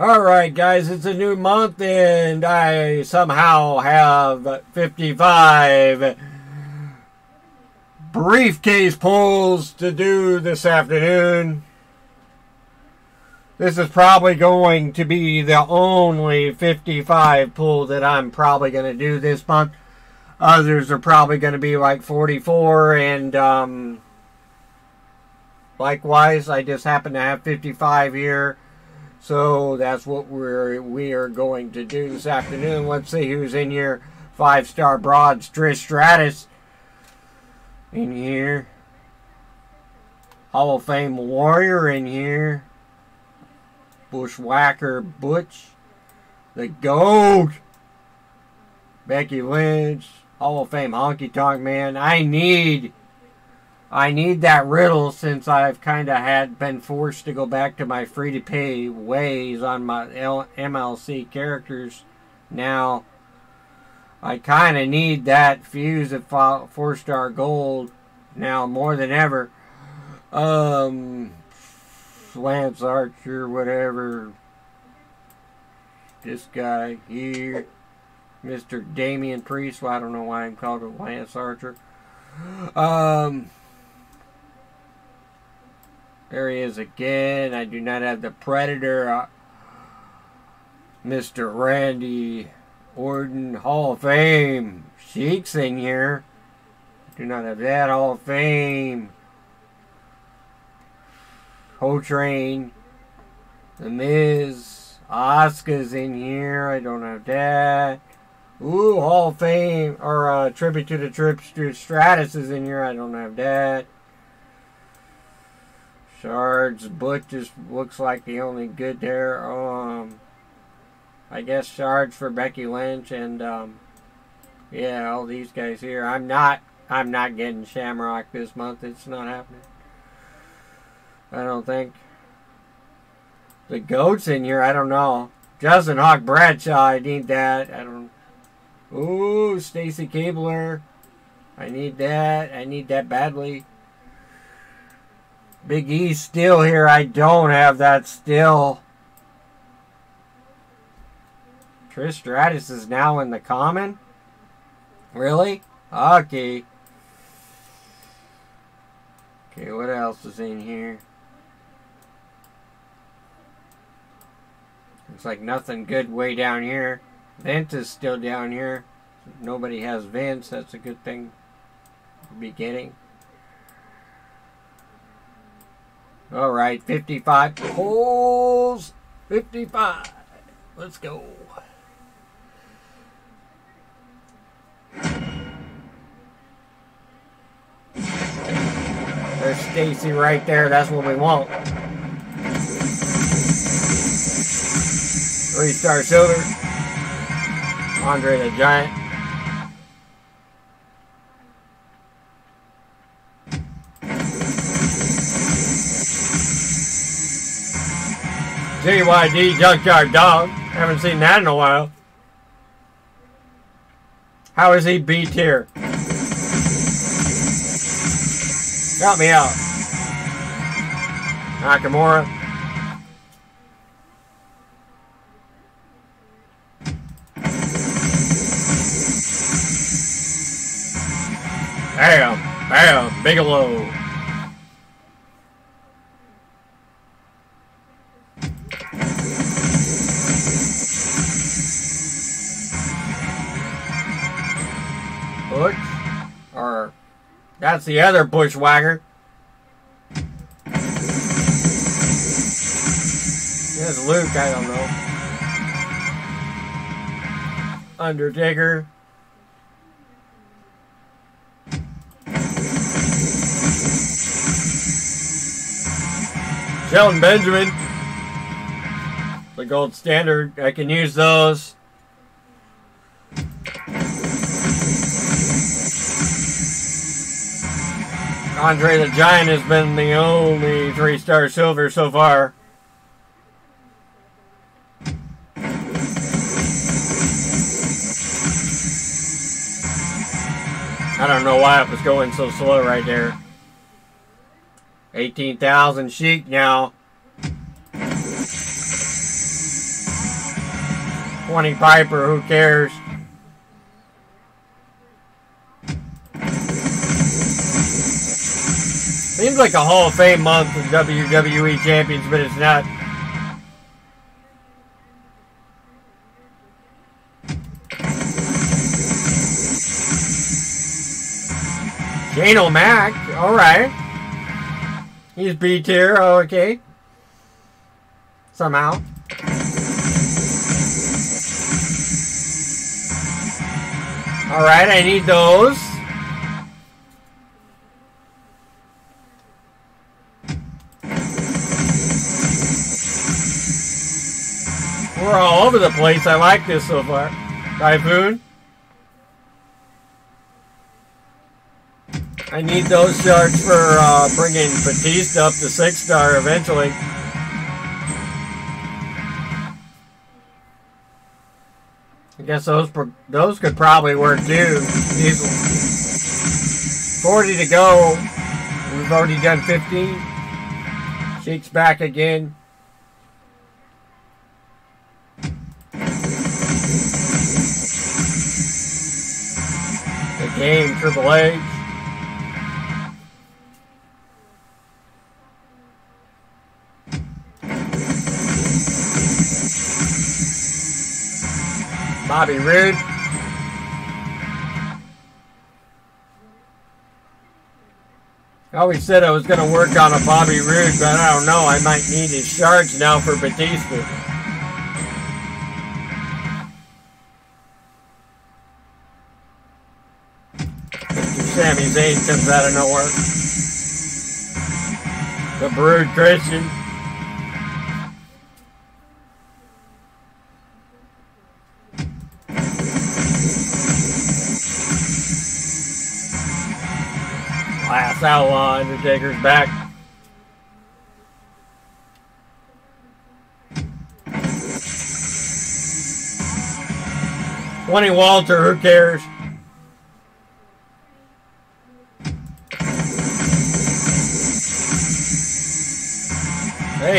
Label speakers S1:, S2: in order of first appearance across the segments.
S1: All right, guys, it's a new month, and I somehow have 55 briefcase pulls to do this afternoon. This is probably going to be the only 55 pull that I'm probably going to do this month. Others are probably going to be like 44, and um, likewise, I just happen to have 55 here. So that's what we're we are going to do this afternoon. Let's see who's in here. Five star broad Trish Stratus in here. Hall of Fame Warrior in here. Bushwhacker Butch. The GOAT. Becky Lynch. Hall of Fame Honky Tonk Man. I need I need that Riddle since I've kind of had been forced to go back to my free to pay ways on my L- MLC characters. Now, I kind of need that fuse of four star gold now more than ever. Um, Lance Archer, whatever. This guy here, Mr. Damian Priest. Well, I don't know why I'm called a Lance Archer. Um. There he is again. I do not have the Predator. Uh, Mr. Randy Orton Hall of Fame. Sheik's in here. Do not have that Hall of Fame. Ho Train. The Miz. Asuka's in here. I don't have that. Ooh, Hall of Fame or uh, tribute to the Tripster Stratus is in here. I don't have that. Shards, Butch just looks like the only good there. Um, I guess Shards for Becky Lynch and um, yeah, all these guys here. I'm not, I'm not getting Shamrock this month. It's not happening. I don't think. The goats in here. I don't know. Justin Hawk Bradshaw. I need that. I don't. Ooh, Stacy Keibler. I need that. I need that badly. Big E still here. I don't have that still. Trish Stratus is now in the common? Really? Okay. Okay, what else is in here? Looks like nothing good way down here. Vince is still down here. Nobody has Vince. That's a good thing to be getting. All right, 55 pulls. 55. Let's go. There's Stacy right there. That's what we want. Three star silver. Andre the Giant. JYD Junkyard Dog. Haven't seen that in a while. How is he B tier? Help me out. Nakamura. Bam, bam, Bigelow. Or that's the other bushwhacker. There's Luke, I don't know. Undertaker. Shelton Benjamin. The gold standard. I can use those. Andre the Giant has been the only three star silver so far. I don't know why it was going so slow right there. 18,000 Sheik now. 20 Piper, who cares? Seems like a Hall of Fame month of WWE champions, but it's not. Shane O'Mac, alright. He's B tier, oh, okay. Somehow. Alright, I need those. Over the place. I like this so far. Typhoon. I need those shards for uh, bringing Batista up to six star eventually. I guess those those could probably work too. These 40 to go. We've already done 15. Sheik's back again. The game, Triple H. Bobby Roode. I always said I was going to work on a Bobby Roode, but I don't know. I might need his shards now for Batista. Sami Zayn comes out of nowhere. The Brood Christian. Last Outlaw, Undertaker's back. Twenty Walter, who cares?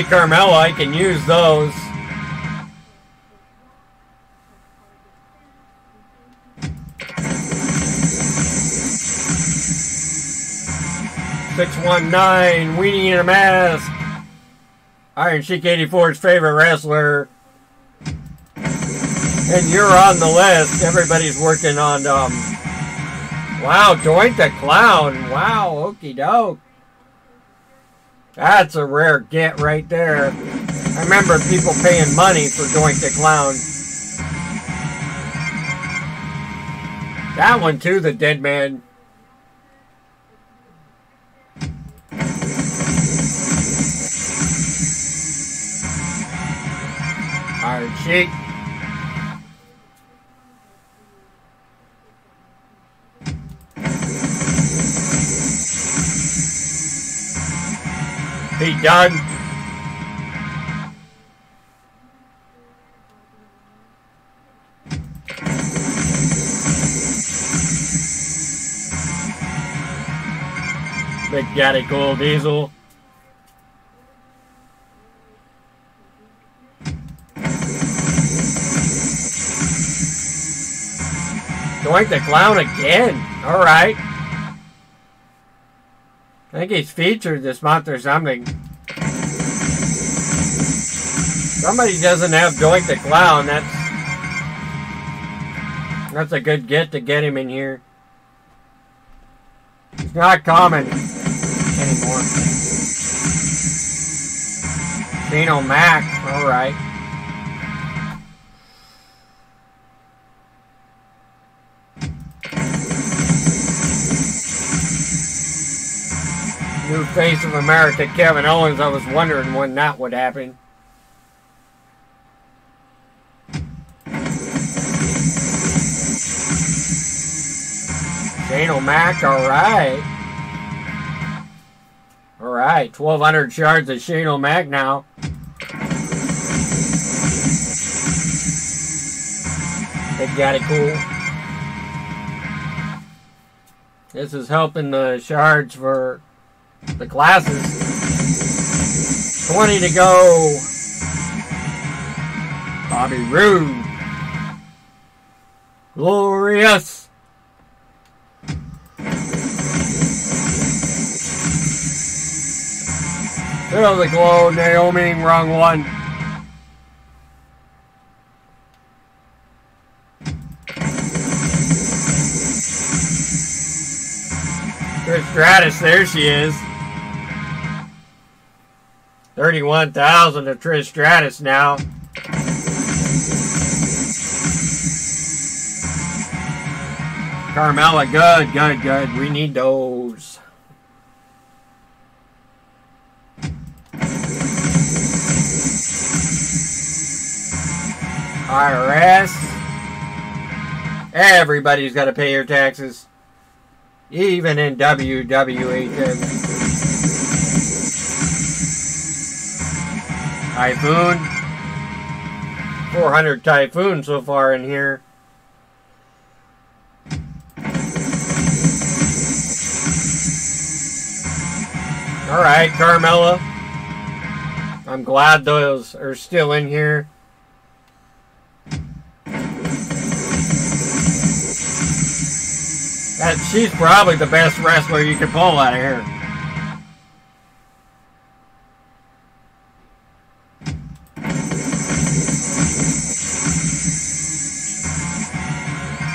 S1: Carmella, I can use those. Six one nine, weenie in a mask. Iron Sheik 84's favorite wrestler. And you're on the list. Everybody's working on um Wow, Doink the Clown. Wow, okey doke. That's a rare get right there. I remember people paying money for Doink Clown. That one too, the dead man. Iron Sheik. Done. Big Daddy Cool Diesel. Doink the Clown again. All right. I think he's featured this month or something. Somebody doesn't have Doink the Clown. That's that's a good get to get him in here. It's not common anymore. Dino Mac, all right. New face of America, Kevin Owens. I was wondering when that would happen. Shane O'Mac, alright. Alright, 1,200 shards of Shane O'Mac now. They got it Cool. This is helping the shards for the classes. 20 to go. Bobby Roode. Glorious. Feel the glow, Naomi. Wrong one. Trish Stratus, there she is. 31,000 to Trish Stratus now. Carmella, good, good, good. We need those. IRS. Everybody's got to pay your taxes. Even in WWHM. Typhoon. 400 Typhoon so far in here. Alright, Carmella. I'm glad those are still in here. She's probably the best wrestler you can pull out of here.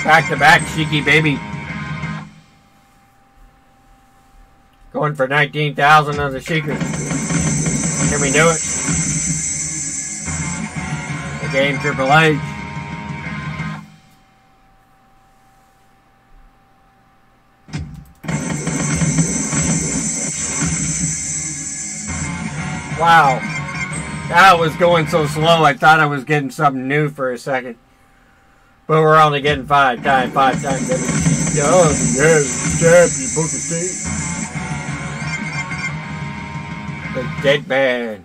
S1: Back to back, Cheeky Baby. Going for 19,000 on the secret. Can we do it? The game Triple H. Wow. That was going so slow, I thought I was getting something new for a second. But we're only getting five times, five times Oh, yes, champion Booker T. The dead man.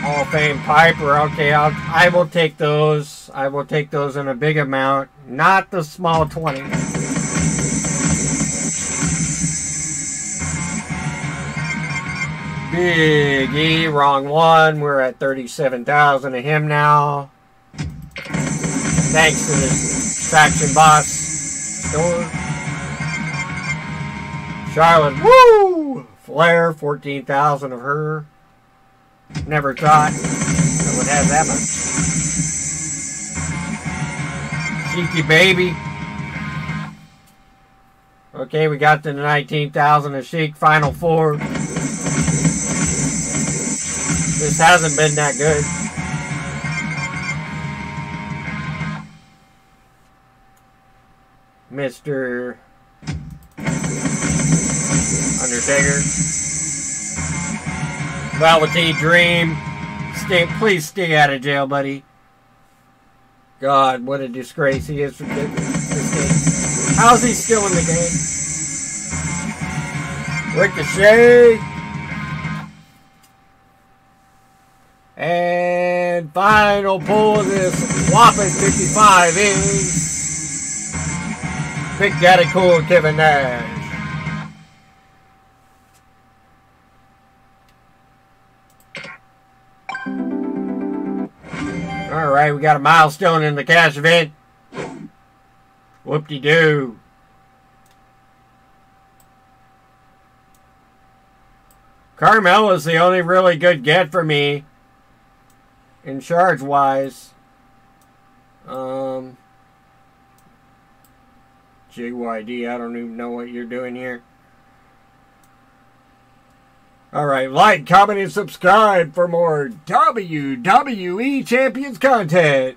S1: Hall of Fame Piper. Okay, I'll, I will take those. I will take those in a big amount, not the small 20. Big E, wrong one. We're at 37,000 of him now. Thanks to this faction boss store. Charlotte, woo! Flair, 14,000 of her. Never thought I would have that much. Cheeky baby. Okay, we got to the 19,000 of Sheik Final Four. This hasn't been that good. Mr. Undertaker. Velveteen Dream. Stay, please stay out of jail, buddy. God, what a disgrace he is for this game. How's he still in the game? Ricochet. And final pull of this whopping 55 is Big Daddy Cool Kevin Nash. Right, we got a milestone in the cash event. Whoop-de-doo. Carmella is the only really good get for me in charge wise. Um, JYD, I don't even know what you're doing here. Alright, like, comment, and subscribe for more WWE Champions content.